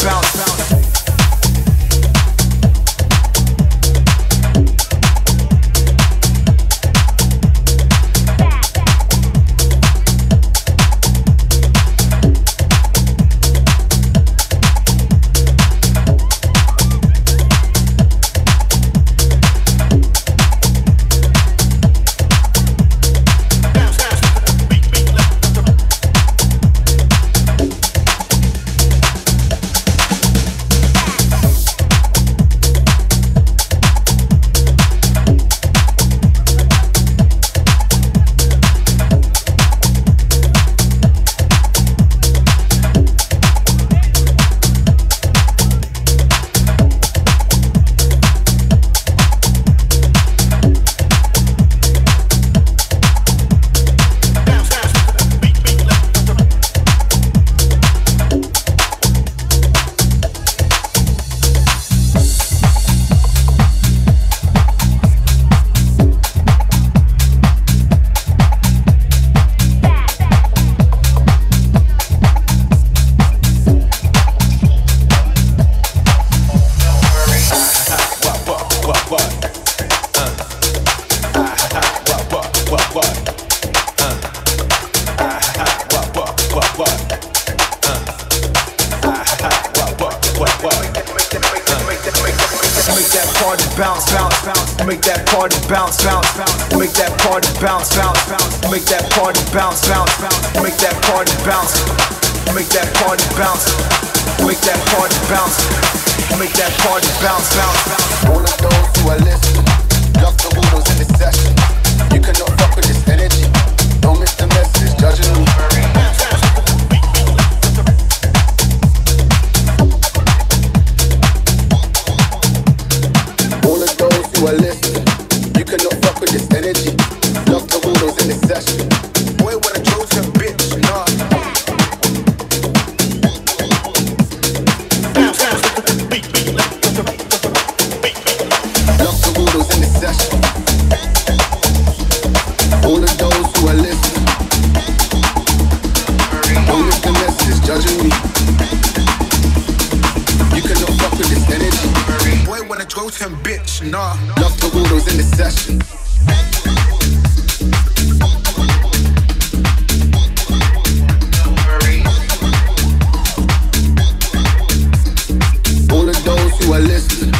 All of Well, listen.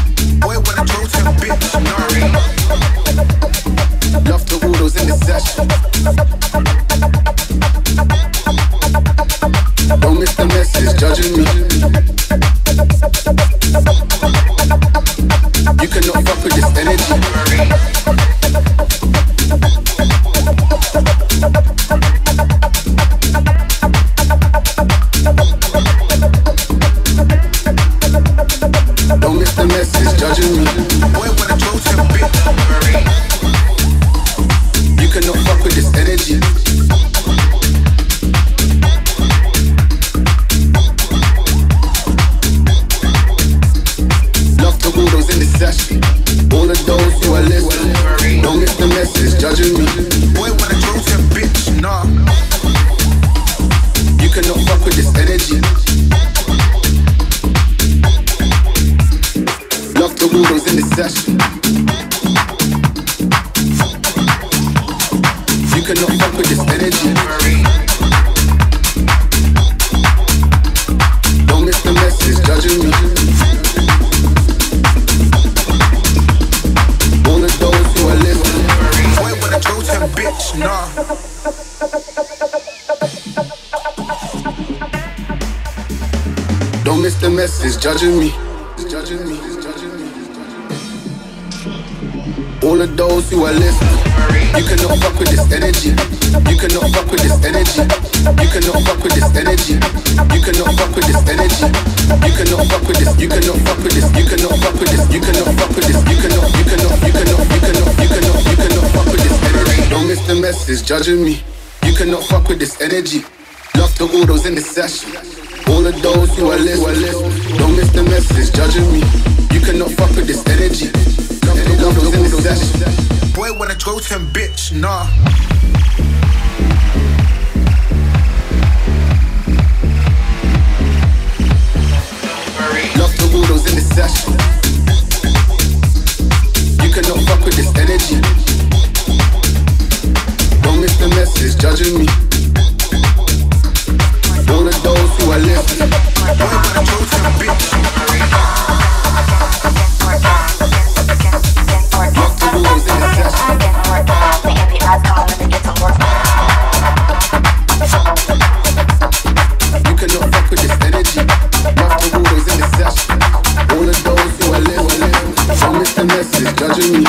All the those who are listening, from Mr. Message, judging me,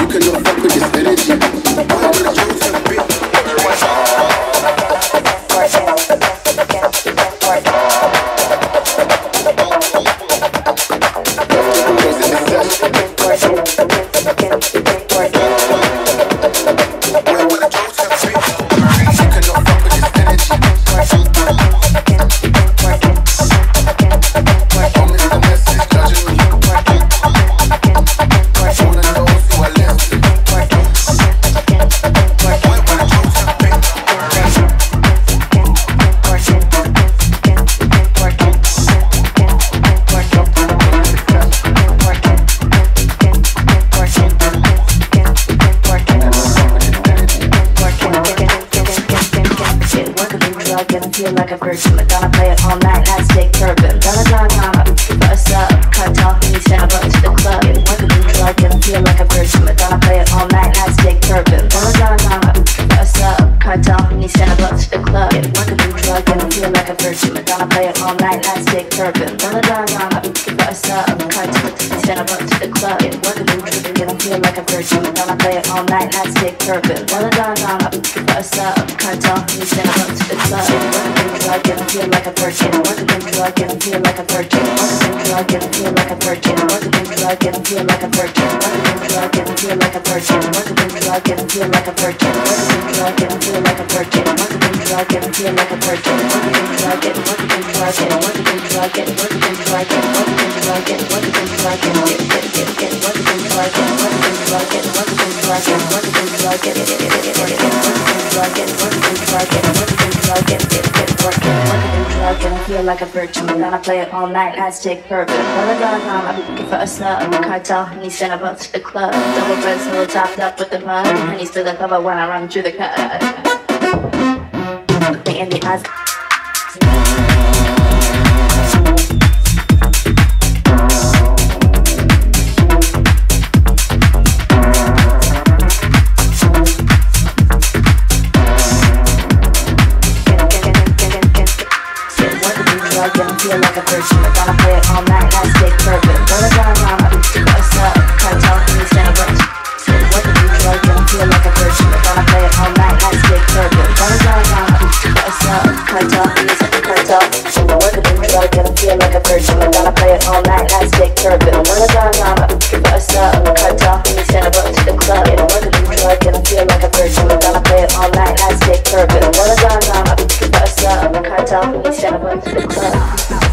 you cannot all night, Aztec bourbon. When I got home, I'm looking for a snub. Cartel, and he sent about to the club. Double bread, so topped up with the mud. And he's for the cover when I run through the cut. Look me in the eyes. I play it all night, I stay curved. And I wanna go on, I'm I'm a cut off, I'm up to the club. And I wanna do drugs, and I feel like a bird I'm gonna play it all night, I stay curved. And I wanna go on, I'm I'm a cut off, I'm stand up to the club.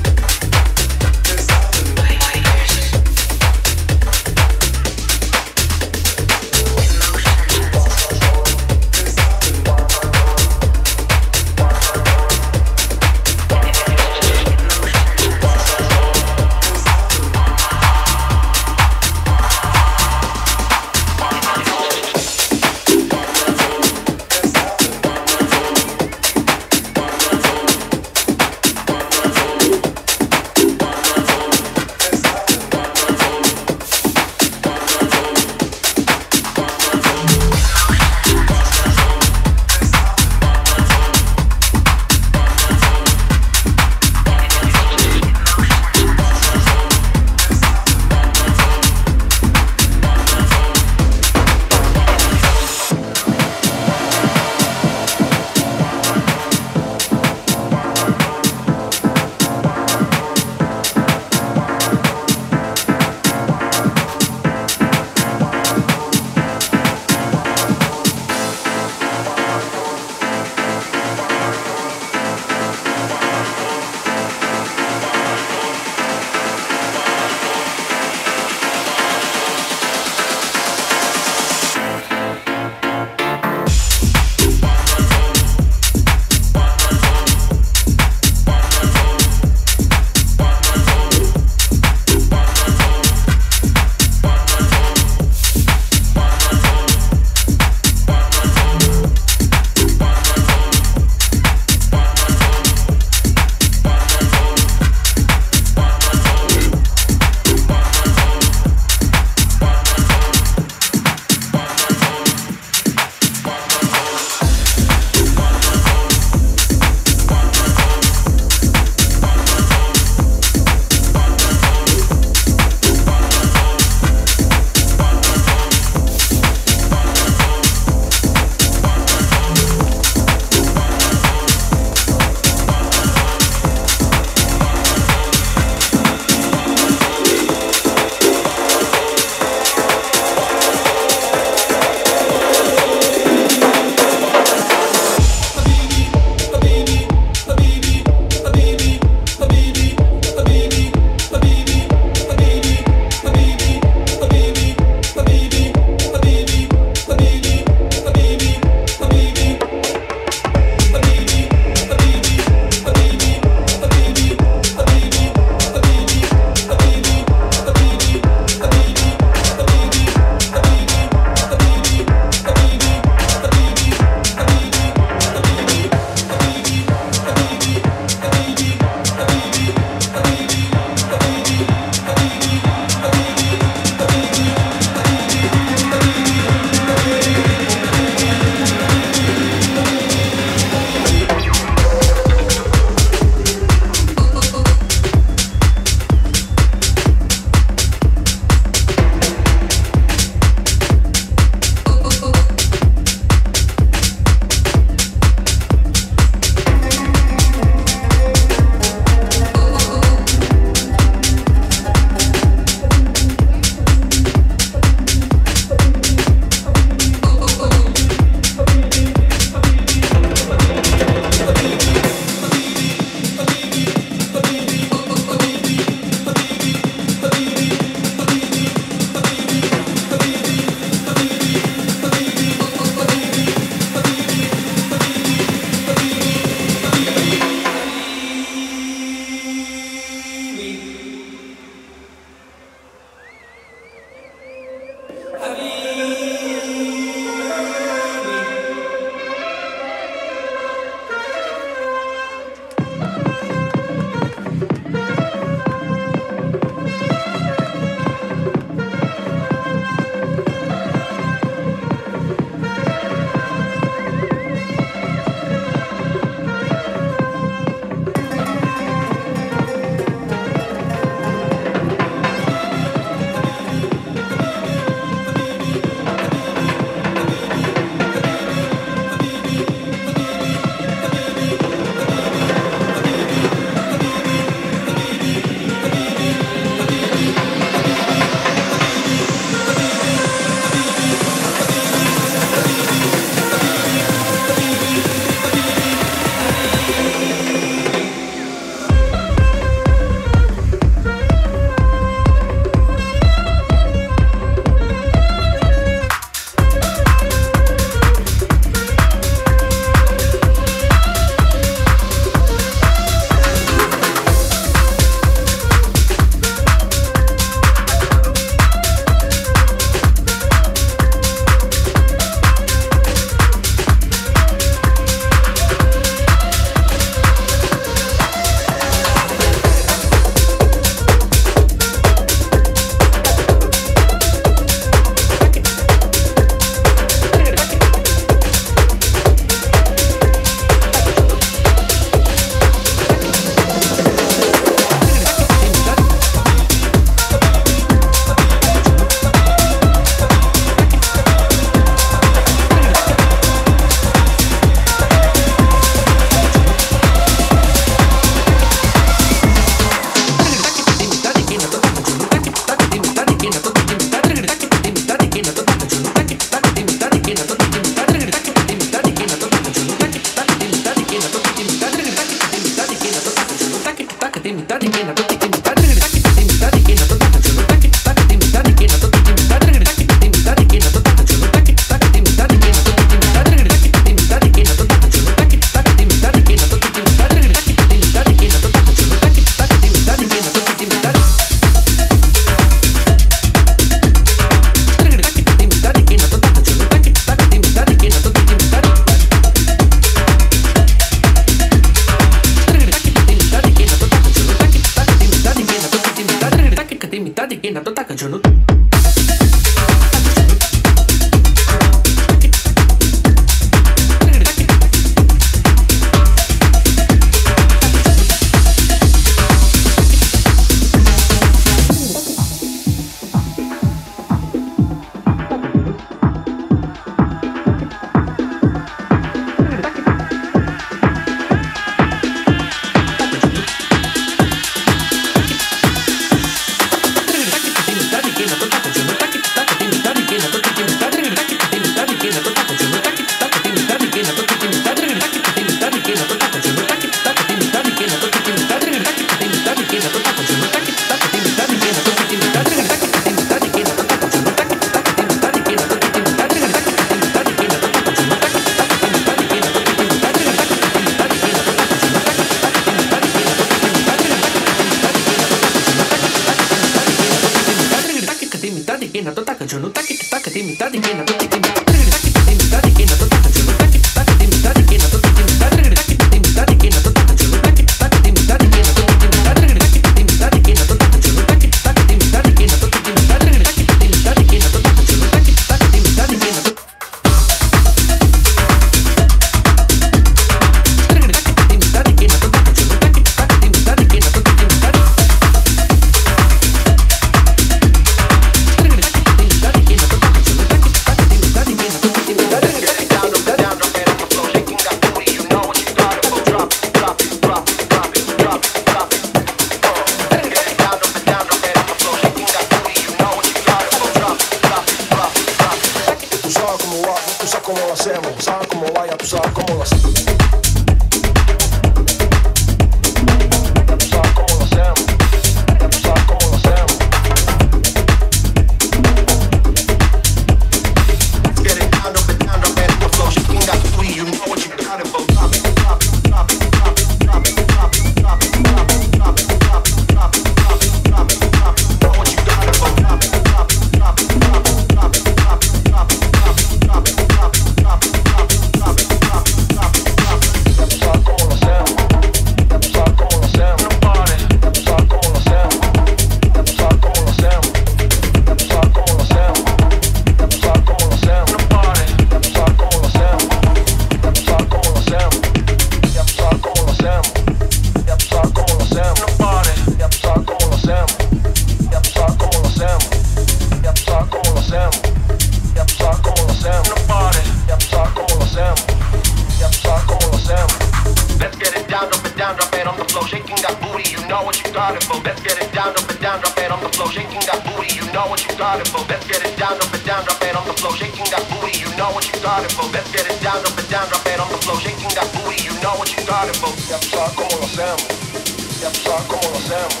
down,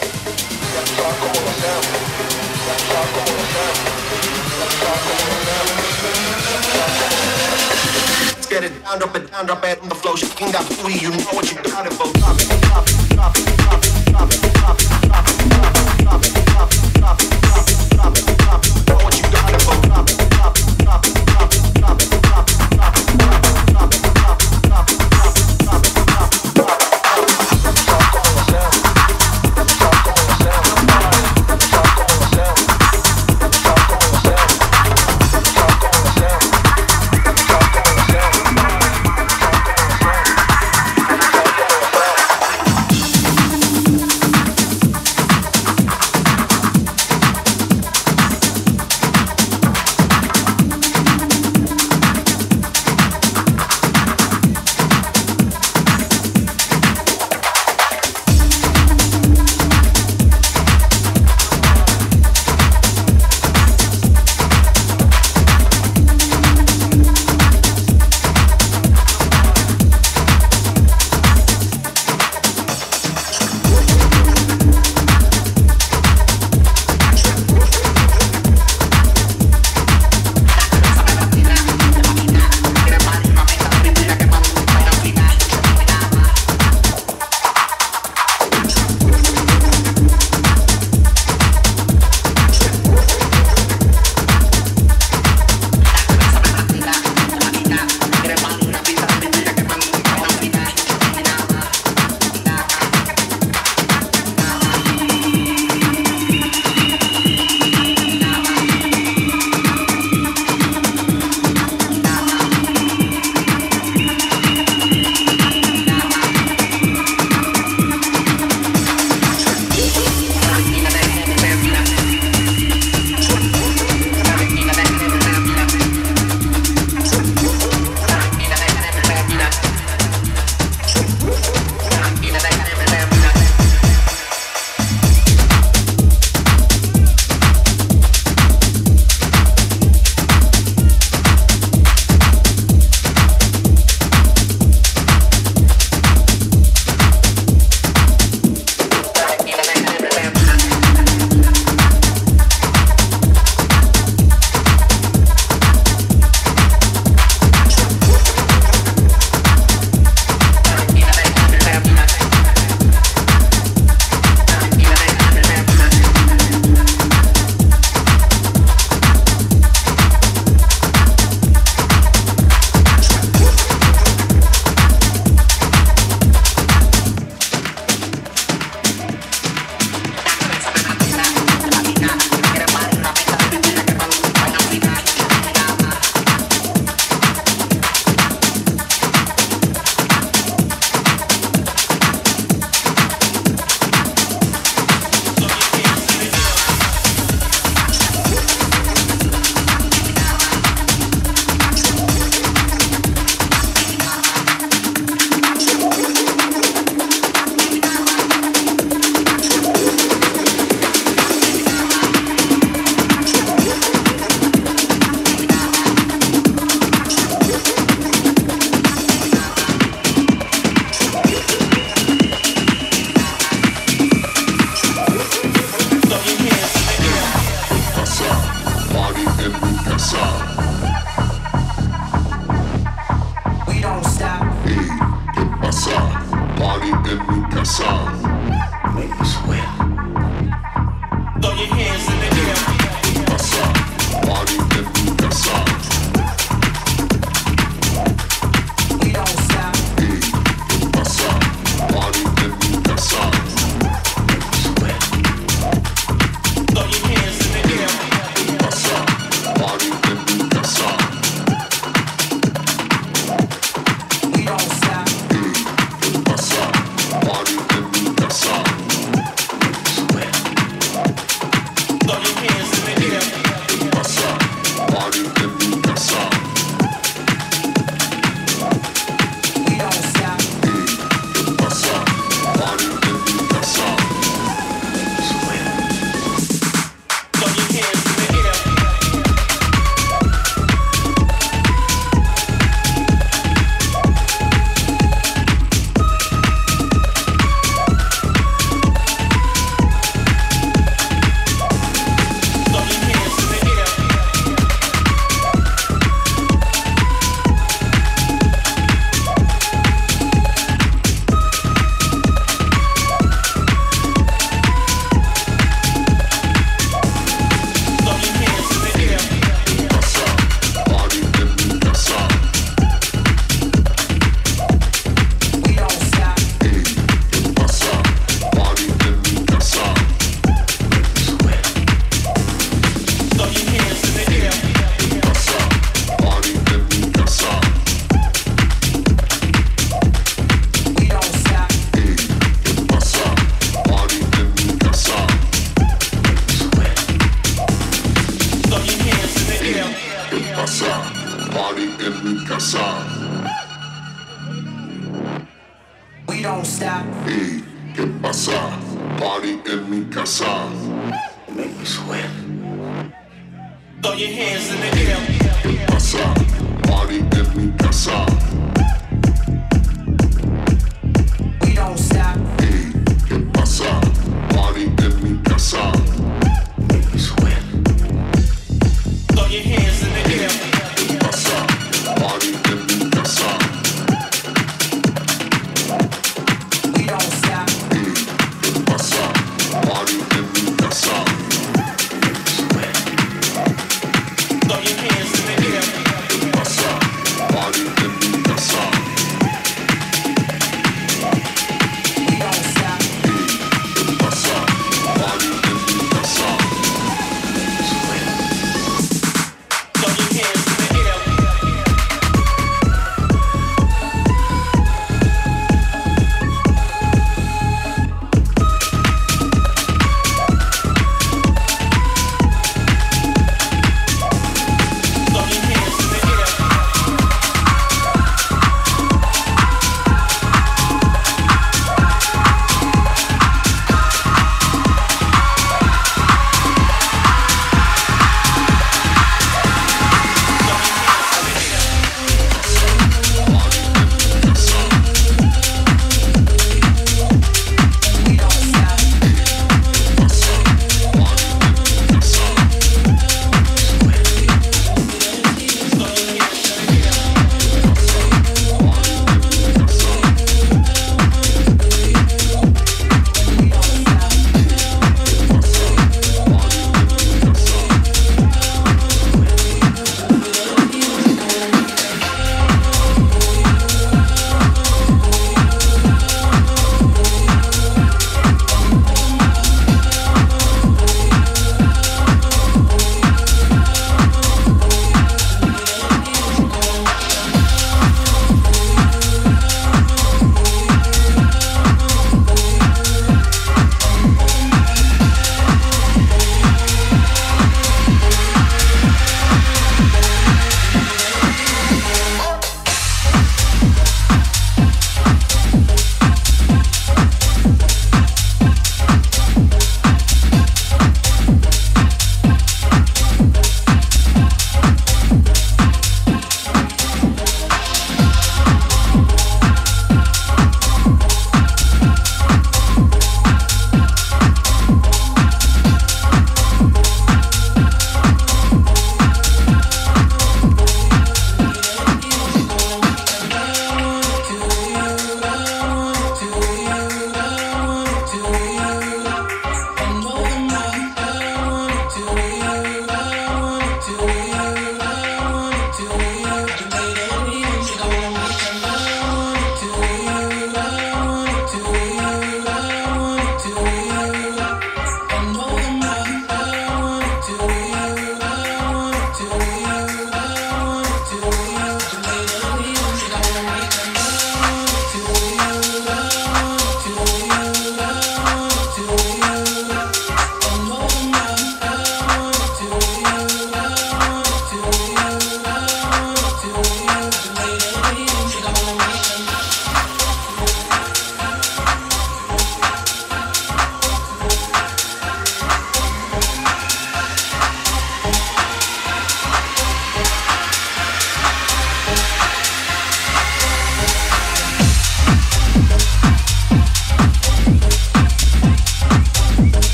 drop it on the floor. Shaking that booty, you know what you got it for. Drop it, drop it, drop it, drop it, drop it.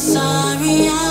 Digimon